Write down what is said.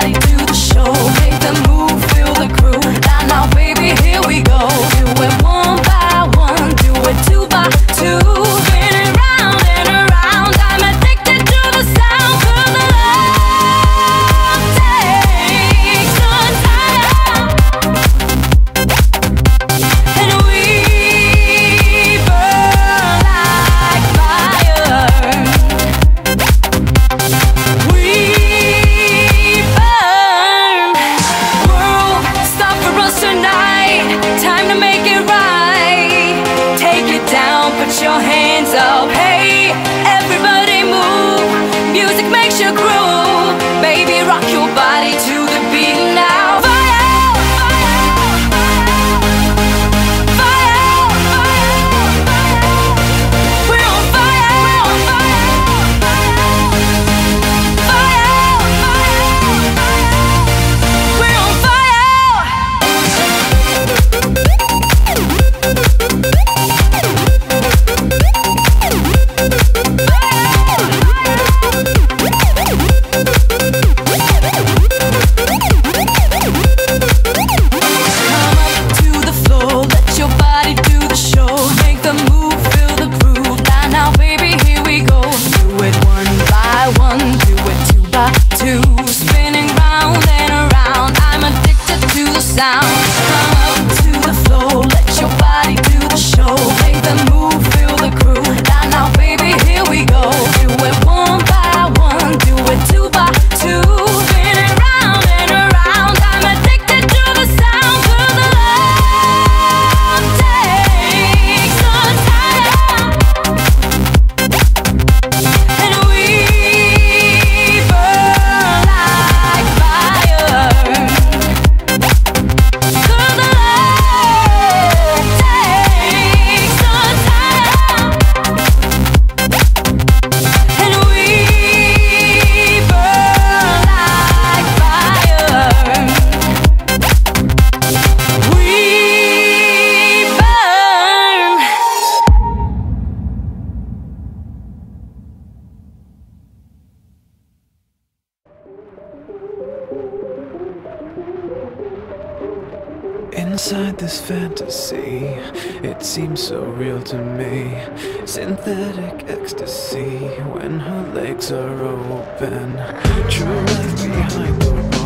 body to the show. got to Inside this fantasy, it seems so real to me. Synthetic ecstasy when her legs are open. True life behind the